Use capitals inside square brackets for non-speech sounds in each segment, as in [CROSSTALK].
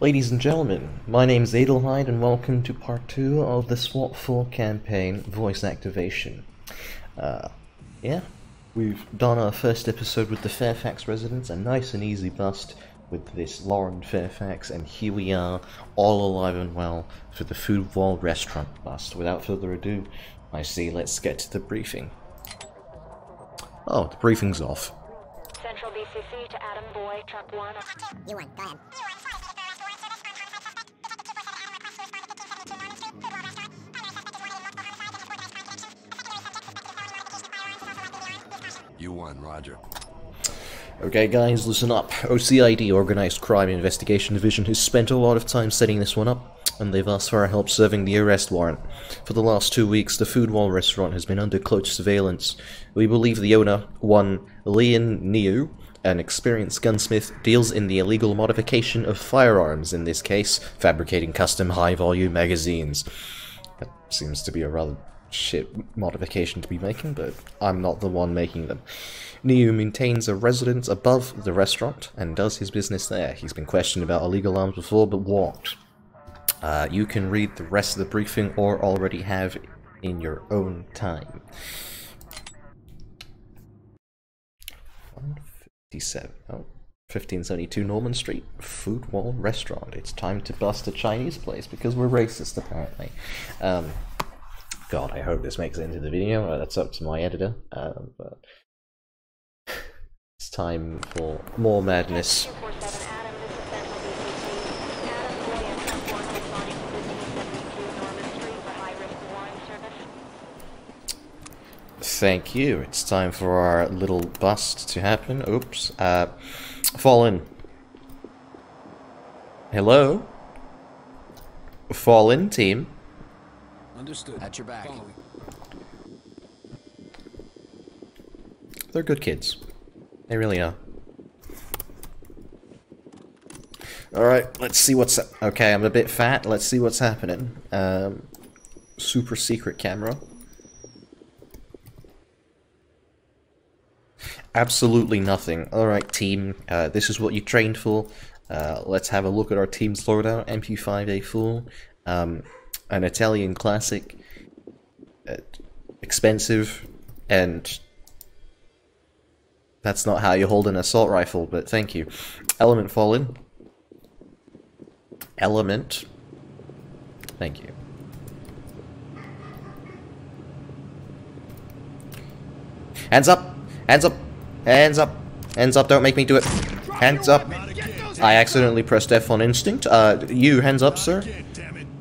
Ladies and gentlemen, my name is Adelheid and welcome to part 2 of the SWAT 4 campaign voice activation. Uh, yeah, we've done our first episode with the Fairfax residents, a nice and easy bust with this Lawrence Fairfax, and here we are, all alive and well, for the Food Wall restaurant bust. Without further ado, I see, let's get to the briefing. Oh, the briefing's off. Central BCC to Adam Boy, truck one. You won. Go ahead. You won, Roger. Okay, guys, listen up. OCID, Organized Crime Investigation Division, has spent a lot of time setting this one up, and they've asked for our help serving the arrest warrant. For the last two weeks, the Food Wall restaurant has been under close surveillance. We believe the owner, one Lian Niu, an experienced gunsmith, deals in the illegal modification of firearms, in this case, fabricating custom high-volume magazines. That seems to be a rather shit modification to be making, but I'm not the one making them. Niu maintains a residence above the restaurant and does his business there. He's been questioned about illegal arms before, but walked. Uh, you can read the rest of the briefing or already have in your own time. 157. Oh. 1572 Norman Street, Food Wall Restaurant. It's time to bust a Chinese place because we're racist, apparently. Um, God, I hope this makes it into the video. Uh, that's up to my editor. Uh, but it's time for more madness. 247 Adam, this is Central BCC. Adam Boy and truck one responding to business 72 Norman Street for high-risk warrant service. Thank you. It's time for our little bust to happen. Oops. Uh, Fallen. Hello? Fallen team. Understood. At your back. Following. They're good kids. They really are. Alright, let's see what's... Okay, I'm a bit fat. Let's see what's happening. Um, super secret camera. Absolutely nothing. Alright, team. Uh, this is what you trained for. Uh, let's have a look at our team's loadout. MP5A4. Um, an Italian classic. Uh, expensive. And that's not how you hold an assault rifle, but thank you. Element fallen. Element. Thank you. Hands up! Hands up! Hands up! Hands up, don't make me do it. Hands up! I accidentally pressed F on instinct. Uh, you, hands up, sir?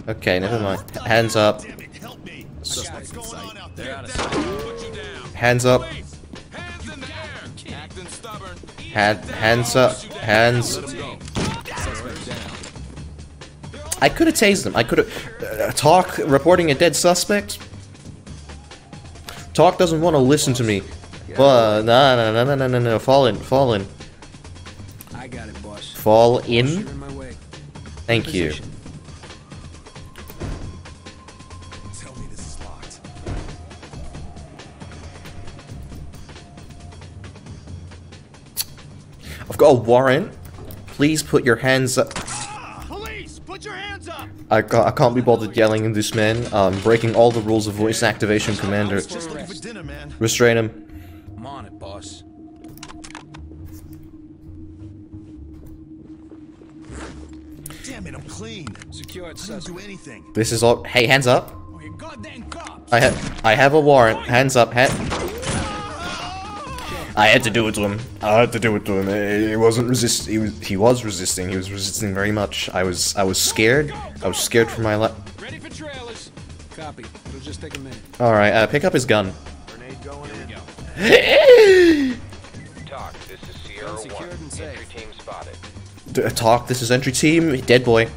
Okay, never mind. Hands up. Suspect in sight. They're out of Hands up. Hand, hands up. Hands. I could have tased them. I could have... Uh, TOC reporting a dead suspect? TOC doesn't want to listen to me. But, no, no, no, no, no, no, no. Fall in, fall in. I got it, boss. Fall in. in my way. Thank you. I've got a warrant. Please put your hands up. Police, put your hands up! I, ca- I can't be bothered yelling at this man. Um, breaking all the rules of voice activation, Commander. Just looking for dinner, man. Restrain him. I'm on it, boss. Damn it, I'm clean. Secured I didn't suspect. do anything. This is all. Hey, hands up. Oh, you goddamn cops! I have. I have a warrant. Hands up. Ha- I had to do it to him. I had to do it to him. He wasn't resist. He was. He was resisting. He was resisting very much. I was. I was scared. I was scared for my life. Ready for trailers. Copy. It'll just take a minute. All right. Uh, pick up his gun. Grenade going in. [LAUGHS] TOC, this is Sierra secured 1. Entry team spotted. D- TOC. This is entry team. Dead boy.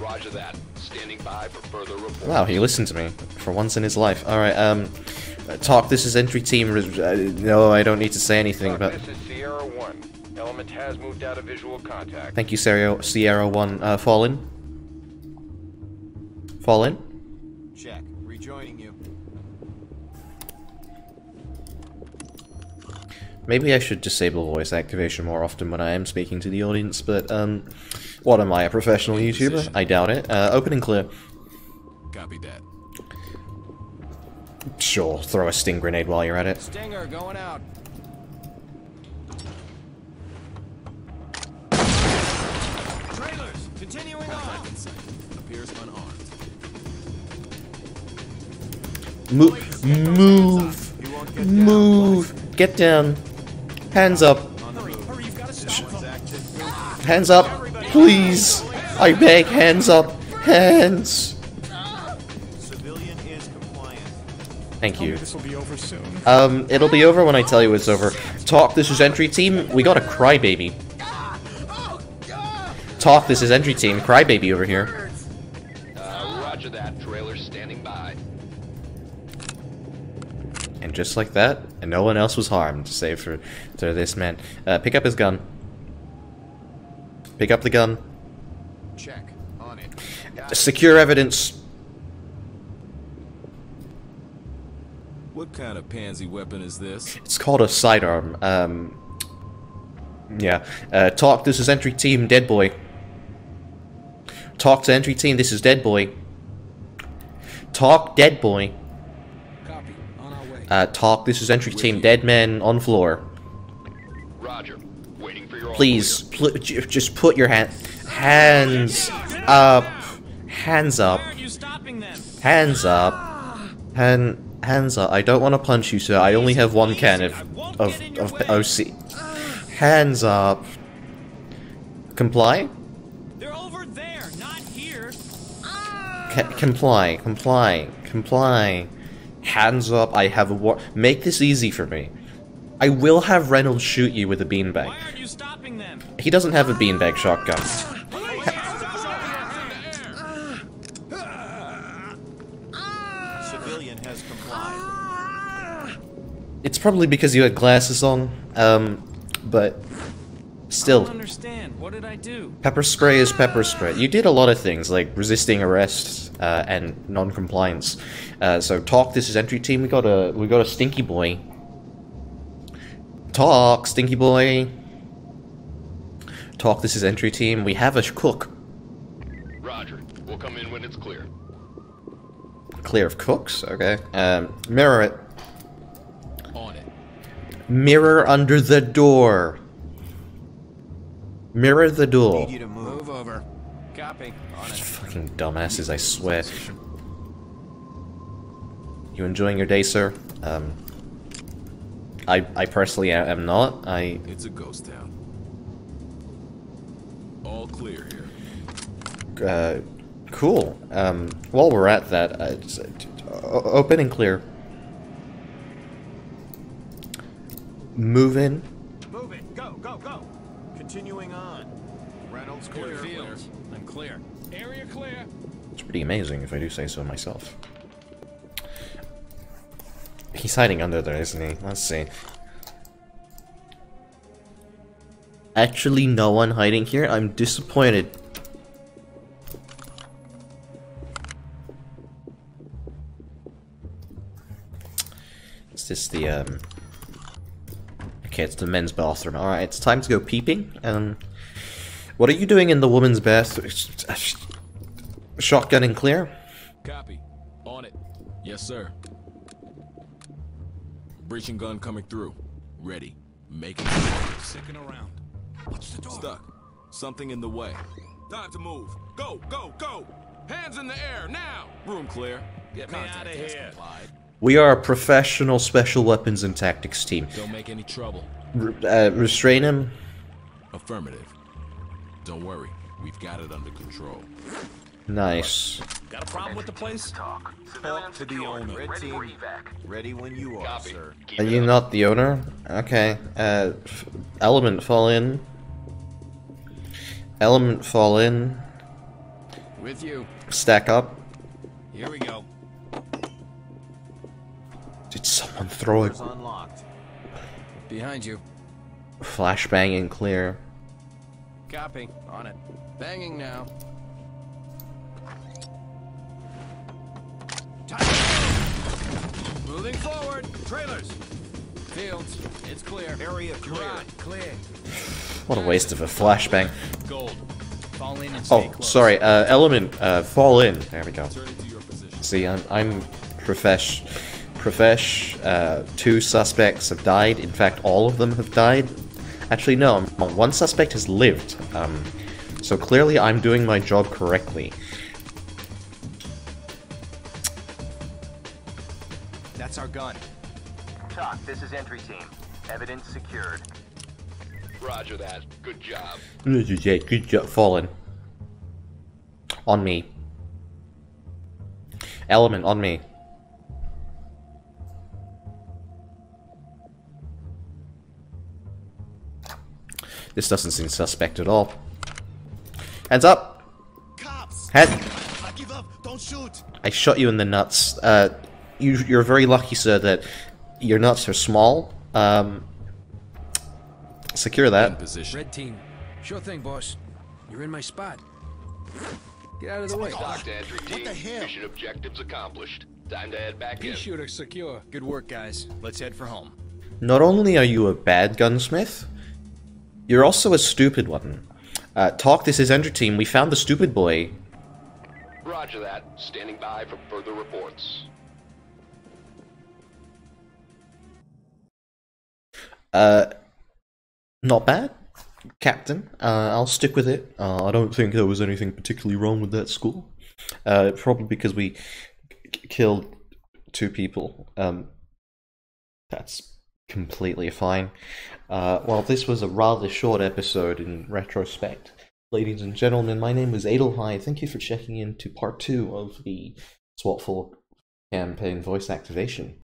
Roger that. Standing by for further report. Wow, he listened to me for once in his life. All right. Um, uh, TOC. This is entry team. Uh, no, I don't need to say anything. TOC, But this is Sierra 1. Element has moved out of visual contact. thank you, Sierra. Sierra One. Uh, fallen. Fallen. Check. Rejoining you. Maybe I should disable voice activation more often when I am speaking to the audience, but, um, what am I, a professional YouTuber? I doubt it. Uh, open and clear. Copy that. Sure, throw a sting grenade while you're at it. Stinger going out. Trailers, continuing on. Appears unarmed. Move, move, You won't get down. move. Get down. Hands up. Hurry, hurry, you've got to stop them. Active. Hands up, please. I beg, hands up. Hands. Thank you. This will be over soon. Um, it'll be over when I tell you it's over. TOC, this is entry team. We got a crybaby. TOC, this is entry team. Crybaby over here. Uh, roger that. Trailer standing by. And just like that, and no one else was harmed, save for, for this man. Uh, pick up his gun. Pick up the gun. Check. On it. Secure evidence. What kind of pansy weapon is this? It's called a sidearm. Um, yeah. Uh, TOC, this is entry team, dead boy. TOC to entry team, this is dead boy. TOC, dead boy. Copy. On our way. Uh, TOC, this is entry team, dead man on floor. Roger. Waiting for your Please, pl j- just put your hand, hands up, hands up, you stopping them? hands up, hand, hands up. I don't want to punch you, sir. I only have one can of of of OC. Hands up. Comply. They're over there, not here. C- comply. Comply. Comply. Hands up. I have a war. Make this easy for me. I will have Reynolds shoot you with a beanbag. Why aren't you stopping them? He doesn't have a beanbag shotgun. Civilian has complied. It's probably because you had glasses on, um, but still, understand. What did I do? pepper spray is pepper spray. You did a lot of things like resisting arrest uh, and non-compliance. Uh, so TOC. This is entry team. We got a we got a stinky boy. TOC, stinky boy. TOC. This is entry team. We have a cook. Clear of cooks. Okay. Um, mirror it. On it. Mirror under the door. Mirror the door. Need you to move. Move over. Copy. On it. Fucking dumbasses, I swear. You enjoying your day, sir? Um, I, I personally am not. I, It's a ghost town. All clear here. uh, cool. Um, while we're at that, uh, just, uh, open and clear. Move in. Move it. Go, go, go. Continuing on. Reynolds clear. Fields. I'm clear. Area clear. It's pretty amazing, if I do say so myself. He's hiding under there, isn't he? Let's see. Actually, no one hiding here. I'm disappointed. Is this the, um... Okay, it's the men's bathroom. Alright, it's time to go peeping. Um... What are you doing in the woman's bathroom? Shotgun and clear? Copy. On it. Yes, sir. Breaching gun coming through. Ready. Making Sticking around. Watch the door. stuck. Something in the way. Time to move. Go, go, go! Hands in the air now! Room clear. Get me Contact outta has here. complied. We are a professional special weapons and tactics team. Don't make any trouble. R- uh, restrain him. Affirmative. Don't worry. We've got it under control. Nice. Got a problem with the place? Talk to the owner. Red team, ready when you are, Copy. sir. Keep Are you up. not the owner? Okay. Uh, f- element fall in. Element fall in. With you. Stack up. Here we go. Did someone throw it? Unlocked. Behind you. flashbang and clear? Copy. On it. Banging now. Moving forward. Trailers. Fields, it's clear. Area clear. clear. What a waste of a flashbang. Gold. Fall in and stay Oh, close. sorry. Uh, element. Uh, fall in. There we go. Turn to your position. See, I'm I'm profesh. Profesh. Uh, two suspects have died. In fact, all of them have died. Actually, no. One suspect has lived. Um, so clearly, I'm doing my job correctly. That's our gun. TOC, this is entry team. Evidence secured. Roger that. Good job. Yeah, good job. Fallen. On me. Element on me. This doesn't seem suspect at all. Hands up! Cops! Head! I give up! Don't shoot! I shot you in the nuts. Uh, you, you're very lucky, sir, that your nuts are small. Um, secure In that. position. Red team. Sure thing, boss. You're in my spot. Get out of the way. TOC to entry team. the hell? Mission objectives accomplished. Time to head back in. Pea shooter secure. Good work, guys. Let's head for home. Not only are you a bad gunsmith, you're also a stupid one. Uh, TOC, this is Enter Team. We found the stupid boy. Roger that. Standing by for further reports. Uh, not bad, Captain. Uh, I'll stick with it. Uh, I don't think there was anything particularly wrong with that school. Uh, probably because we killed two people. Um, that's completely fine. Uh, well, this was a rather short episode in retrospect. Ladies and gentlemen, my name is Adelhigh. Thank you for checking in to part two of the SWAT 4 campaign voice activation.